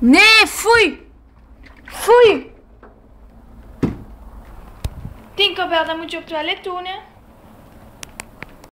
Nee, fui! Fui! Tinkerbell, dan eu je op het toilet?